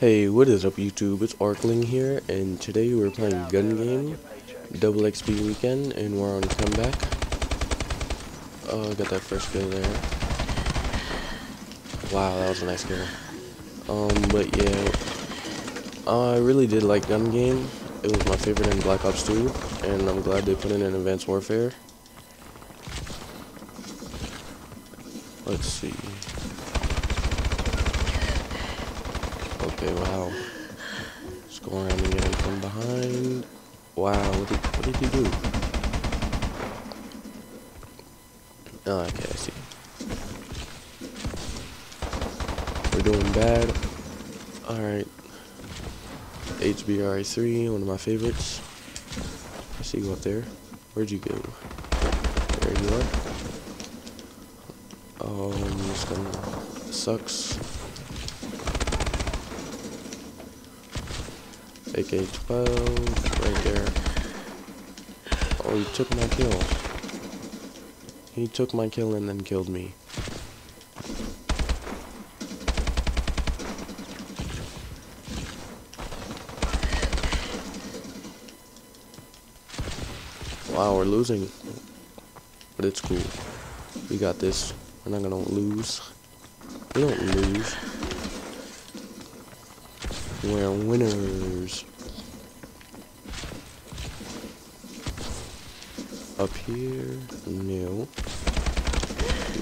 Hey, what is up YouTube? It's Orkling here, and today we're playing Gun Game, Double XP Weekend, and we're on comeback. Oh, I got that first kill there. Wow, that was a nice kill. Um, but yeah, I really did like Gun Game. It was my favorite in Black Ops 2, and I'm glad they put it in Advanced Warfare. Let's see. Okay, wow. Let's go around him from behind. Wow, what did, what did he do? Oh, okay, I see. We're doing bad. Alright. HBRa3, one of my favorites. I see you up there. Where'd you go? There you are. Um, this gun sucks. AK-12, right there. Oh, he took my kill. He took my kill and then killed me. Wow, we're losing. But it's cool. We got this. We're not gonna lose. We don't lose. We're winners. Up here? No.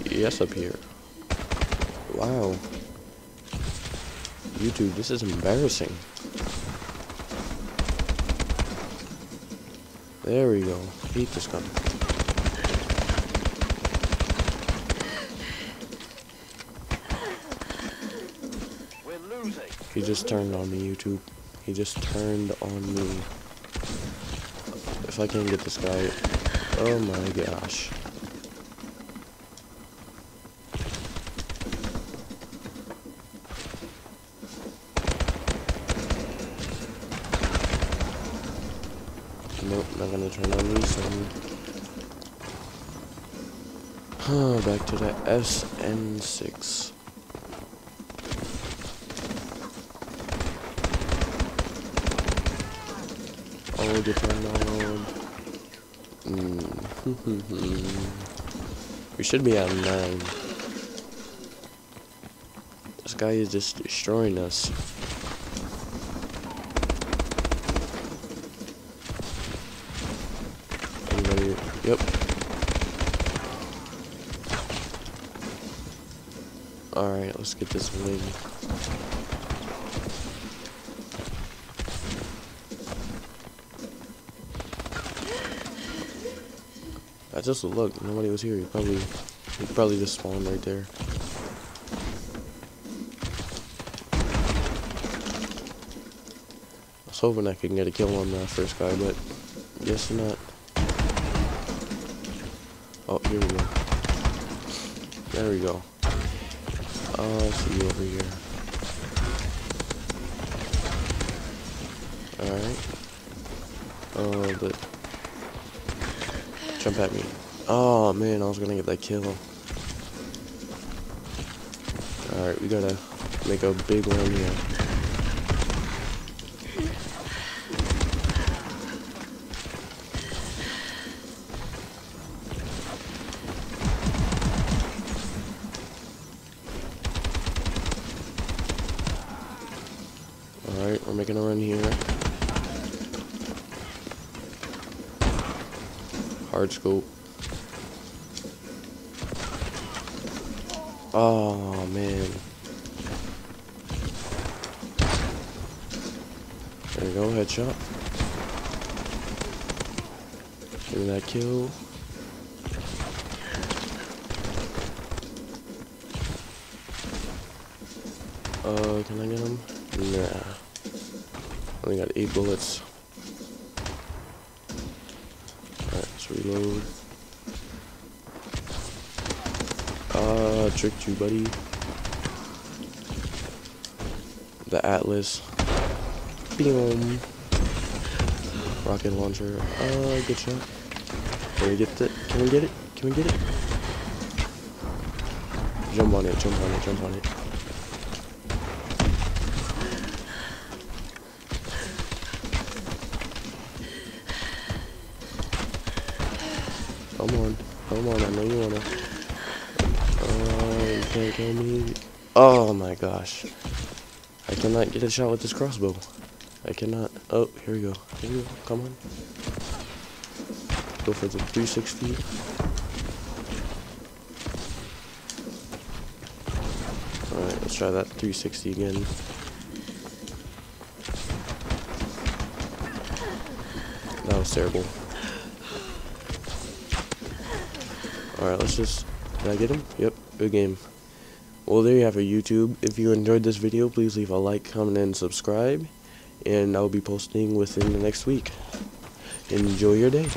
Yes, up here. Wow. YouTube, this is embarrassing. There we go. Hate this gun. He just turned on me, YouTube. He just turned on me. If I can't get this guy, oh my gosh. Nope, not gonna turn on me, so Huh, back to the SN6. Oh, get turned on. Mm. we should be at 9. This guy is just destroying us. Anybody? Yep. Alright, let's get this win. I just looked, nobody was here. He probably, he probably just spawned right there. I was hoping I could get a kill on that first guy, but guess not. Oh, here we go. There we go. Oh, I see you over here. Alright. Oh, but jump at me. Oh man, I was gonna get that kill. Alright, we gotta make a big run here. Alright, we're making a run here. Hard scope. Oh man. There we go, headshot. Give me that kill. Uh, can I get him? Nah. Only got eight bullets. Let's reload. Ah, uh, tricked you, buddy. The Atlas. Boom. Rocket launcher. Uh, good shot. Can we get it? Can we get it? Can we get it? Jump on it, jump on it, jump on it. Come on. Come on, I know you wanna. Oh, can't kill me. Oh my gosh. I cannot get a shot with this crossbow. I cannot. Oh, here we go. Here we go. Come on. Go for the 360. Alright, let's try that 360 again. That was terrible. Alright, let's just... Did I get him? Yep, good game. Well, there you have it, YouTube. If you enjoyed this video, please leave a like, comment, and subscribe. And I'll be posting within the next week. Enjoy your day.